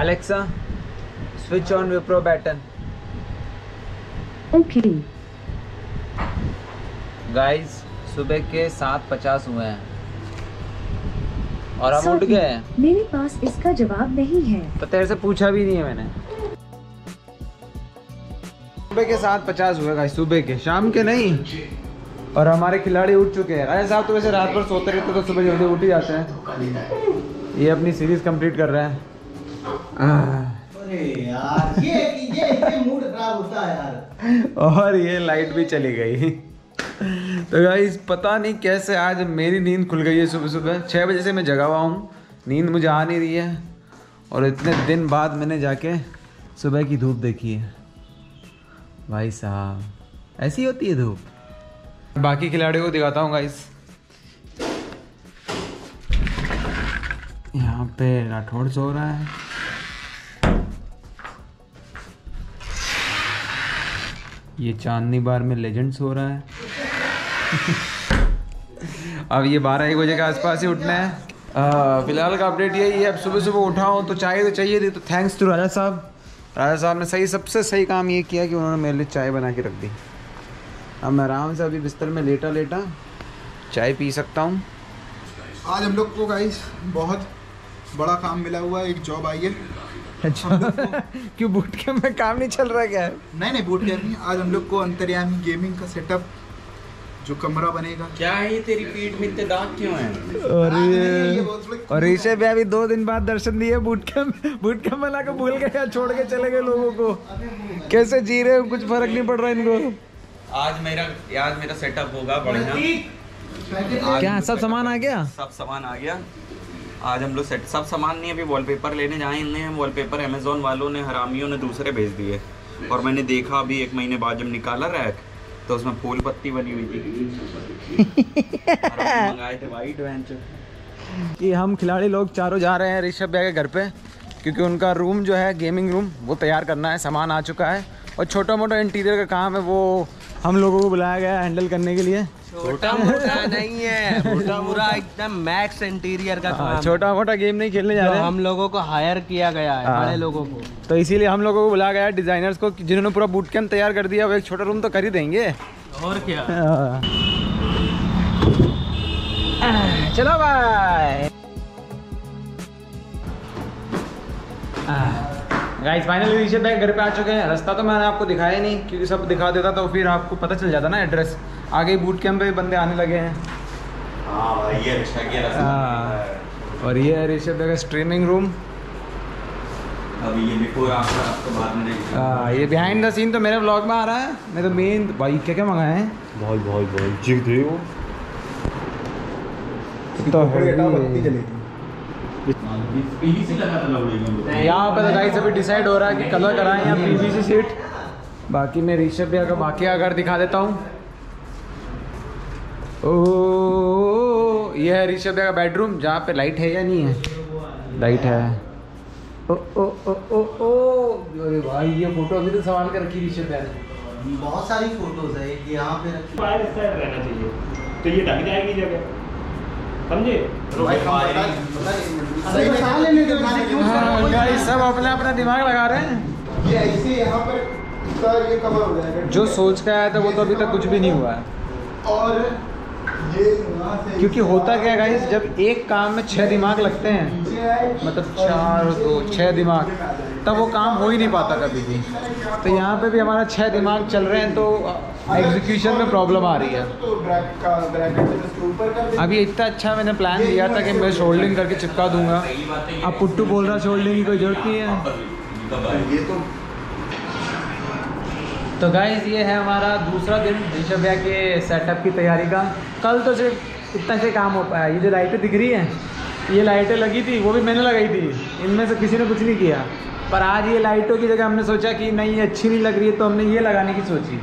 Alexa, switch on Wipro button. Okay. Guys सुबह के सात पचास हुए हैं। और हम उठ गए हैं। मेरे पास इसका जवाब नहीं है। तो तेरे से पूछा भी नहीं है मैंने। सुबह के सात पचास हुए गाइस सुबह के। शाम के नहीं। और हमारे खिलाड़ी उठ चुके हैं। राजा साहब तो वैसे रात भर सोते रहते तो सुबह जल्दी उठ ही जाते हैं। ये अपनी सीरीज़ कंप्लीट कर रहे हैं। अरे यार ये ये ये मूड खराब होता है यार। और ये लाइट भी चली गई। तो गाइस पता नहीं कैसे आज मेरी नींद खुल गई है सुबह सुबह छः बजे से मैं जगा हुआ हूँ। नींद मुझे आ नहीं रही है। और इतने दिन बाद मैंने जाके सुबह की धूप देखी है। भाई साहब ऐसी होती है धूप। बाकी खिलाड़ियों को दिखाता हूँ गाइस यहाँ पे राठौड़ सो रहा है। ये चांदनी बार में लेजेंड्स हो रहा है। अब ये बारह एक बजे के आसपास ही उठना है। फ़िलहाल का अपडेट यही है, अब सुबह सुबह उठा हूँ तो चाय तो चाहिए थी तो थैंक्स टू राजा साहब। राजा साहब ने सही, सबसे सही काम ये किया कि उन्होंने मेरे लिए चाय बना के रख दी। अब मैं आराम से अभी बिस्तर में लेटा लेटा, चाय पी सकता हूँ। आज हम लोग को गाइस बहुत बड़ा काम मिला हुआ है, एक जॉब आई है। अच्छा। क्यों बूट कैंप में काम नहीं चल रहा क्या? है नहीं नहीं बूट कैंप नहीं। आज हम लोग को अंतर्यामी गेमिंग का सेटअप जो कमरा बनेगा। क्या है ये तेरी पीठ में इतने दाग क्यों हैं? और ये और ऋषभ भी अभी दो दिन बाद दर्शन दिए बूट कैंप बूट कैंप बना के भूल गए या छोड़ के चले गए लोगों को। कैसे जी रहे हो? कुछ फ़र्क नहीं पड़ रहा इनको। आज मेरा आज मेरा सेटअप होगा बढ़िया। क्या सब सामान आ गया? सब सामान आ गया। आज हम लोग सेट सब सामान नहीं, अभी वॉलपेपर लेने जाए हैं वॉलपेपर अमेजोन वालों ने, हरामियों ने दूसरे भेज दिए। और मैंने देखा अभी एक महीने बाद जब निकाला रैक तो उसमें फूल पत्ती बनी हुई थी। कि हम खिलाड़ी लोग चारों जा रहे हैं ऋषभ भैया के घर पे, क्योंकि उनका रूम जो है गेमिंग रूम वो तैयार करना है, सामान आ चुका है। और छोटा मोटा इंटीरियर का काम है, वो हम लोगों को बुलाया गया हैंडल करने के लिए। छोटा मोटा नहीं है मोटा पूरा एकदम मैक्स इंटीरियर का काम छोटा मोटा गेम नहीं खेलने जा रहे हम लोगों को हायर किया गया है हाँ। बड़े लोगों को। तो इसीलिए हम लोगों को बुलाया गया है डिजाइनर्स को जिन्होंने पूरा बूट कैंप तैयार कर दिया वो एक छोटा रूम तो कर ही देंगे। और क्या? चलो भाई गाइस फाइनली ऋषभ भाई घर पे आ चुके हैं। रास्ता तो मैंने आपको दिखाया नहीं क्योंकि सब दिखा देता तो फिर आपको पता चल जाता ना एड्रेस आगे बूट कैंप पे बंदे आने लगे हैं। हाँ ये अच्छा हाँ। और ये है ऋषभ भाई का स्ट्रीमिंग रूम ये बिफोर बाद में हाँ, ये बिहाइंड द सीन तो मेरे ब्लॉग में आ रहा है। मैं तो मेन भाई क्या क्या मंगाए हैं? भाई भाई भाई जिग दे वो। तो पीवीसी लगा था लौड़ी में यहाँ पे तो गाइस अभी डिसाइड हो रहा है कि कलर कराएँ या पीवीसी सीट बाकी मैं ऋषभ भैया का बाकी घर दिखा देता हूँ। ओ ये है ऋषभ भैया का बेडरूम जहाँ पे लाइट है या नहीं है? लाइट है। ओ ओ ओ ओ ओ अरे भाई ये फ़ोटो अभी तो संभाल कर रखी ऋषभ भैया ने। बहुत सारी फ़ोटोज़ है यहाँ पे रखी। रहना चाहिए। तो ये ढक जाएगी जगह। समझे? क्यों हाँ सब अपना अपना दिमाग लगा रहे हैं। ये ऐसे यहाँ पर इसका ये कवर हो जाएगा जो सोच के आया था वो तो अभी तक कुछ भी नहीं हुआ है। और क्योंकि होता क्या है गाइस जब एक काम में छः दिमाग लगते हैं मतलब चार, दो छः दिमाग, तब वो काम हो ही नहीं पाता कभी भी। तो यहाँ पे भी हमारा छः दिमाग चल रहे हैं तो एग्जीक्यूशन में प्रॉब्लम आ रही है। अभी इतना अच्छा मैंने प्लान दिया था कि मैं शोल्डिंग करके चिपका दूँगा। अब पुट्टू बोल रहा शोल्डिंग की कोई ज़रूरत नहीं है। तो गाइज़ ये है हमारा दूसरा दिन ऋषभ भैया के सेटअप की तैयारी का। कल तो सिर्फ़ इतना से काम हो पाया। ये जो लाइटें दिख रही हैं ये लाइटें लगी थी वो भी मैंने लगाई थी। इनमें से किसी ने कुछ नहीं किया। पर आज ये लाइटों की जगह हमने सोचा कि नहीं ये अच्छी नहीं लग रही है तो हमने ये लगाने की सोची।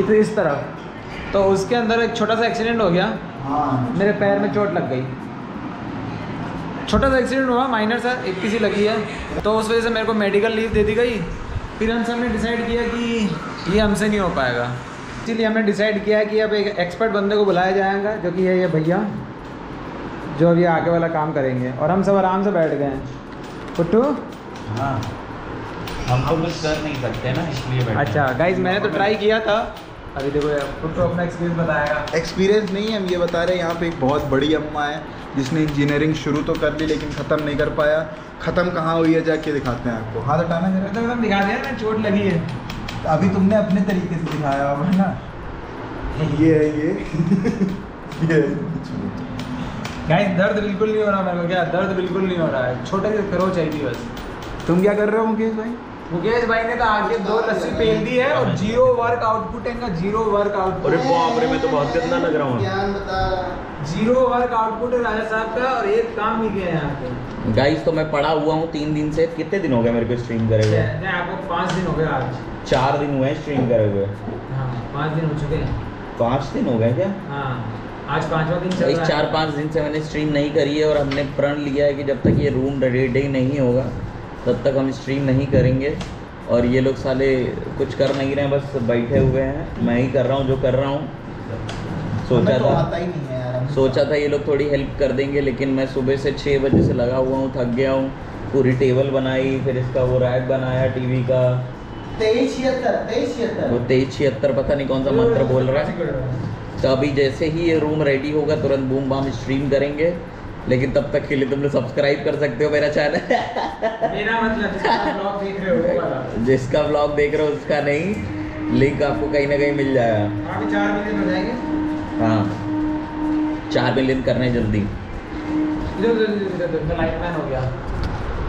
इत इस तरफ़। तो उसके अंदर एक छोटा सा एक्सीडेंट हो गया। हाँ। मेरे पैर में चोट लग गई। छोटा सा एक्सीडेंट हुआ माइनर सा इतनी सी लगी है। तो उस वजह से मेरे को मेडिकल लीव दे दी गई। फिर हम सबने डिसाइड किया कि ये हमसे नहीं हो पाएगा। इसीलिए हमने डिसाइड किया कि अब एक एक्सपर्ट बंदे को बुलाया जाएगा जो कि है ये भैया जो अभी आगे वाला काम करेंगे। और हम सब आराम से बैठ गए हैं। पुट्टू? हाँ। हम तो कुछ कर नहीं सकते ना इसलिए अच्छा गाइज़ मैंने तो ट्राई किया था। अभी देखो यार, तो अपना एक्सपीरियंस बताएगा। एक्सपीरियंस नहीं है हम ये बता रहे हैं यहाँ पे एक बहुत बड़ी अम्मा है जिसने इंजीनियरिंग शुरू तो कर ली लेकिन ख़त्म नहीं कर पाया। ख़त्म कहाँ हुई है जाके दिखाते हैं आपको। हाथ हटाना जरा तो एकदम दिखा दिया ना चोट लगी है। अभी तुमने अपने तरीके से दिखाया होगा ना। ये है ये। ये गाइस दर्द बिल्कुल नहीं हो रहा मेरे को क्या? दर्द बिल्कुल नहीं हो रहा है। छोटे से खरोच आई थी बस। तुम क्या कर रहे हो मुकेश भाई? मुकेश भाई ने तो आगे दो लस्सी पेल दी है और ज़ीरो वर्क आउटपुट है इनका ज़ीरो वर्क आउटपुट। बाप रे मैं तो बहुत गंदा लग रहा हूँ। ज़ीरो वर्क आउटपुट है राजा साहब का और एक काम नहीं किया है यहाँ पे। गाइस तो मैं पड़ा हुआ हूँ तीन दिन से। कितने दिन हो गए मेरे को स्ट्रीम करे हुए? आपको पाँच दिन हो गए आज। चार दिन हुए स्ट्रीम करे हुए। हाँ पाँच दिन हो चुके हैं। पाँच दिन हो गए क्या? हाँ आज पांचवा दिन चल इस रहा चार है पाँच दिन से मैंने स्ट्रीम नहीं करी है और हमने प्रण लिया है कि जब तक ये रूम रेडी नहीं होगा। तब तक हम स्ट्रीम नहीं करेंगे। और ये लोग साले कुछ कर नहीं रहे हैं बस बैठे हुए हैं। मैं ही कर रहा हूँ जो कर रहा हूँ। सोचा तो था। आता ही नहीं है यार सोचा था ये लोग थोड़ी हेल्प कर देंगे लेकिन मैं सुबह से छः बजे से लगा हुआ हूँ थक गया हूँ। पूरी टेबल बनाई फिर इसका वो रैक बनाया टीवी का। तेईस छिहत्तर वो तेईस छिहत्तर पता नहीं कौन सा मंत्र बोल रहा है। तो अभी जैसे ही ये रूम रेडी होगा तुरंत बूम बाम स्ट्रीम करेंगे। लेकिन तब तक के लिए तुम लोग सब्सक्राइब कर सकते हो मेरा चैनल मेरा मतलब जिसका ब्लॉग देख रहे हो जिसका ब्लॉग देख रहे हो उसका नहीं। लिंक आपको कहीं ना कहीं मिल जाएगा। चार मिनट हो जाएँगे हाँ। चार मिलियन करने हैं जल्दी। मैं हो गया।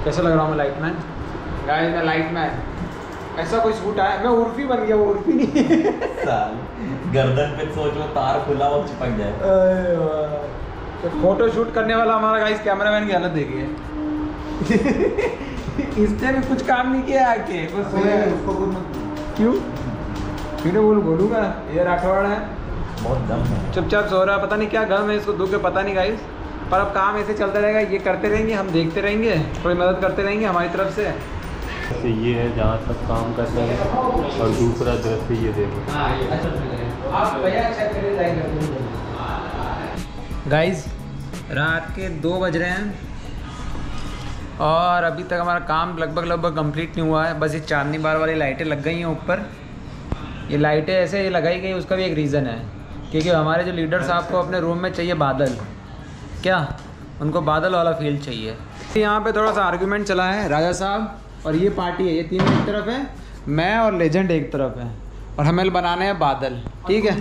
कैसा लग रहा हूँ मैं लाइट मैन गाइस मैं लाइट मैन ऐसा कोई सूट आया? मैं उर्फी बन गया वो उर्फी नहीं। गर्दन पे सोचो तार खुला और चिपक जाए। तो फ़ोटो शूट करने वाला हमारा गाइस कैमरामैन की हालत देखिए। इसने भी कुछ काम नहीं किया आके कुछ सोया। है। उसको कुछ मत- क्यों? फिर बोल बोलूँगा। ये राठौड़ है। बहुत दम है। चुपचाप सो रहा है पता नहीं क्या गम है इसको दुख है पता नहीं गाइस पर अब काम ऐसे चलता रहेगा ये करते रहेंगे हम देखते रहेंगे थोड़ी मदद करते रहेंगे हमारी तरफ़ से। तो ये है जहाँ तक काम कर रहे हैं और दूसरा दृश्य ये देखो। गाइस रात के दो बज रहे हैं। और अभी तक हमारा काम लगभग लगभग कंप्लीट नहीं हुआ है। बस ये चांदनी बार वाली लाइटें लग गई हैं ऊपर। ये लाइटें ऐसे लगाई गई उसका भी एक रीज़न है। क्योंकि हमारे जो लीडर साहब को अपने रूम में चाहिए बादल। क्या? उनको बादल वाला फील चाहिए। यहाँ पे थोड़ा सा आर्गुमेंट चला है राजा साहब और ये पार्टी है। ये तीन एक तरफ़ है मैं और लेजेंड एक तरफ़ है। और हमें बनाने हैं बादल। ठीक है।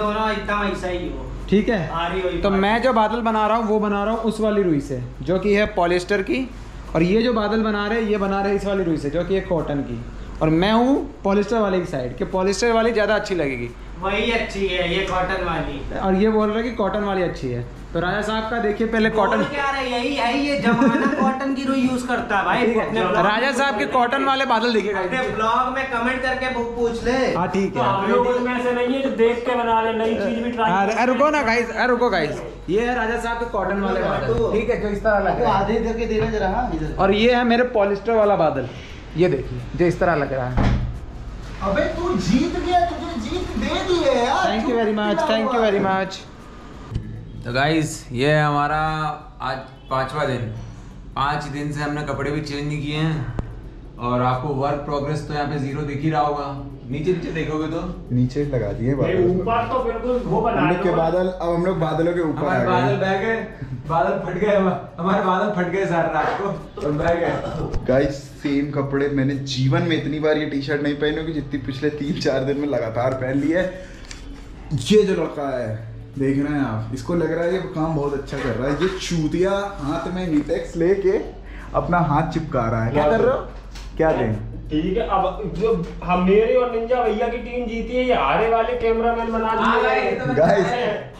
ठीक है? तो मैं जो बादल बना रहा हूँ वो बना रहा हूँ उस वाली रुई से जो कि है पॉलिस्टर की। और ये जो बादल बना रहे हैं ये बना रहे हैं इस वाली रुई से जो कि है कॉटन की। और मैं हूँ पॉलिस्टर वाले की साइड कि पॉलिस्टर वाली ज़्यादा अच्छी लगेगी। वही अच्छी है ये कॉटन वाली। और ये बोल रहा है कि कॉटन वाली अच्छी है। तो राजा साहब का देखिए पहले कॉटन क्या यही यही ये जमाना। कॉटन की रुई यूज़ करता है भाई अपने राजा साहब के कॉटन वाले बादल देखिएगा अपने ब्लॉग में कमेंट करके वो पूछ ले। हाँ ठीक है। हम लोग उनमें ऐसे नहीं है जो देख के बना ले नई चीज़ भी ट्राई रुको ना गाइस रुको गाइस ये है राजा साहब के कॉटन वाले बादल। ठीक है जो इस तरह लग रहा है। आधे इधर के देना जरा हाँ इधर। और ये है मेरे पॉलिस्टर वाला बादल। ये देखिए जो इस तरह लग रहा है। अबे तू जीत गया तुझे जीत दे दी है यार। Thank you very much thank you very much तो गाइस ये है हमारा आज पांचवा दिन। पाँच दिन से हमने कपड़े भी चेंज नहीं किए हैं। और आपको वर्क प्रोग्रेस तो यहाँ पे ज़ीरो दिख ही रहा होगा। नीचे नीचे देखोगे तो? नीचे लगा दिए बादल ऊपर तो बिल्कुल वो बना के बादल अब हम लोग बादलों के ऊपर हमारे बादल बह गए। बादल फट गए हमारे बादल फट गए सारे रात को। और बह गए। गाइस सेम कपड़े मैंने जीवन में इतनी बार ये टी शर्ट नहीं पहनी होगी जितनी पिछले तीन चार दिन में लगातार पहन ली है। ये जो लड़का है देख रहे हैं आप। इसको लग रहा है ये काम बहुत अच्छा कर रहा है। ये चूतिया हाथ में हीटेक्स लेके अपना हाथ चिपका रहा है। क्या कर रहे हो? क्या? दें? ठीक है अब जो हम मेरे और निंजा भैया की टीम जीती है ये हारे वाले कैमरामैन बना दिए। गाइस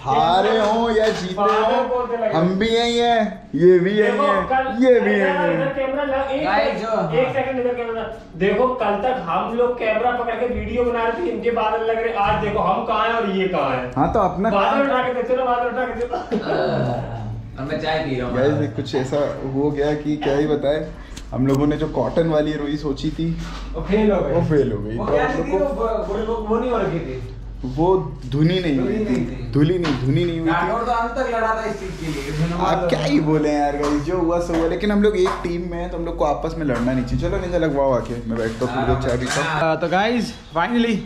हारे हो या जीते हो हम भी यही हैं ये भी यही देखो, कल- ये भी यही हैं कैमरा एक सेकंड- इधर कैमरा देखो कल तक हम लोग कैमरा पकड़ के वीडियो बना रहे थे इनके बादल लग रहे आज देखो हम कहाँ हैं और ये कहाँ हैं। हाँ तो अपना बादल उठा के दे चलो बादल उठा के दे। और मैं चाय पी रहा गाइस कुछ ऐसा हो गया कि क्या ही बताएँ? हम लोगों ने जो कॉटन वाली रोई सोची थी वो फेल हो गई। वो फेल हो गई। तो हम लोग वो वो- वो नहीं हो रखी थी? वो धुनी नहीं हुई थी। धुली नहीं धुनी नहीं हुई थी। तो अंत तक लड़ा था इस चीज़ के लिए। आप क्या ही बोले यार गाइस जो हुआ सो हुआ। लेकिन हम लोग एक टीम में हैं तो हम लोग को आपस में लड़ना नहीं चाहिए। चलो नहीं लगवाओ आके मैं बैठता हूँ चाय पीता हाँ, तो गाइज़ फाइनली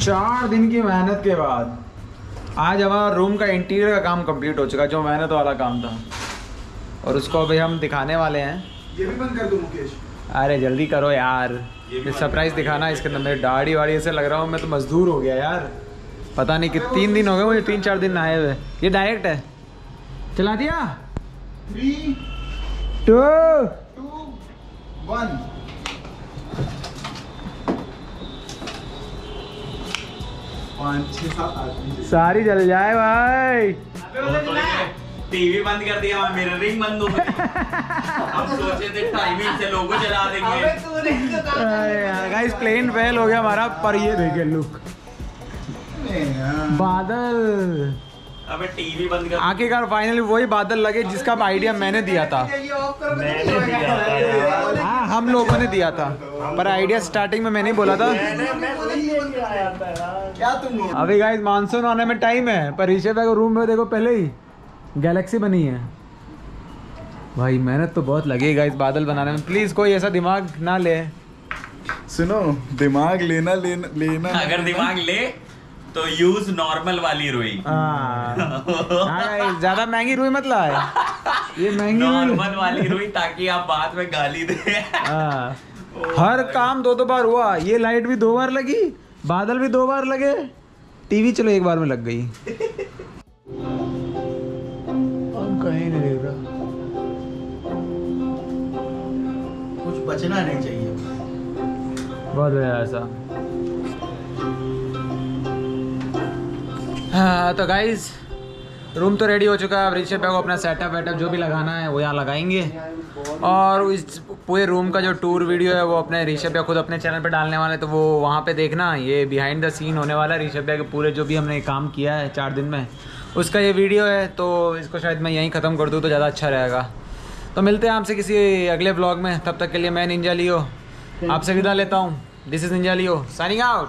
चार दिन की मेहनत के बाद आज हमारा रूम का इंटीरियर का काम कंप्लीट हो चुका जो मेहनत वाला काम था। और उसको अभी हम दिखाने वाले हैं। ये भी बंद कर दो मुकेश। अरे जल्दी करो यार। ये सरप्राइज़ दिखाना इसके अंदर। मेरी दाढ़ी वाड़ी ऐसे लग रहा हूँ मैं तो मजदूर हो गया यार। पता नहीं कि तीन दिन हो गए मुझे तीन चार दिन आए हुए। ये डायरेक्ट है। चला दिया? थ्री टू टू वन पाँच छः सात आठ सारी जल जाए भाई। टीवी बंद कर दिया मिररिंग बंद हो गई हम सोचे थे टाइमिंग से लोगो जला देंगे। गाइस प्लेन फेल हो गया हमारा पर ये देखिए लुक बादल। अबे टीवी बंद कर। आखिरकार फाइनली वही बादल लगे जिसका आइडिया मैंने दिया था। मैंने दिया था हाँ हम लोगों ने दिया था पर आइडिया स्टार्टिंग में मैंने ही बोला था। मैंने मैं खुद लेके आया था यार क्या तुम अभी गाइस मानसून आने में टाइम है पर ऋषभ भाई को रूम में देखो पहले ही। गैलेक्सी बनी है। भाई मेहनत तो बहुत लगेगा इस बादल बनाने में। प्लीज़ कोई ऐसा दिमाग ना ले। सुनो दिमाग लेना लेना लेना अगर दिमाग ले तो यूज़ नॉर्मल वाली रुई हाँ। हाँ ज़्यादा महँगी रुई मत लाए। ये महँगी नॉर्मल वाली रुई ताकि आप बाद में गाली दे। हाँ। हर काम दो दो बार हुआ। ये लाइट भी दो बार लगी बादल भी दो बार लगे टीवी चलो एक बार में लग गई। बचना नहीं चाहिए। बहुत बढ़िया ऐसा। हाँ तो गाइज़ रूम तो रेडी हो चुका है। अब ऋषभ को अपना सेटअप वेटअप जो भी लगाना है, वो यहाँ लगाएँगे। और इस पूरे रूम का जो टूर वीडियो है, वो अपने ऋषभ खुद अपने चैनल पे डालने वाले तो वो वहाँ पे देखना। ये बिहाइंड द सीन होने वाला है। ऋषभ के पूरे जो भी हमने काम किया है चार दिन में, उसका ये वीडियो है तो इसको शायद मैं यहीं ख़त्म कर दूँ तो ज़्यादा अच्छा रहेगा। तो मिलते हैं आपसे किसी अगले ब्लॉग में। तब तक के लिए मैं निंजा लियो। आपसे विदा लेता हूँ। This is Ninja Leo. Signing out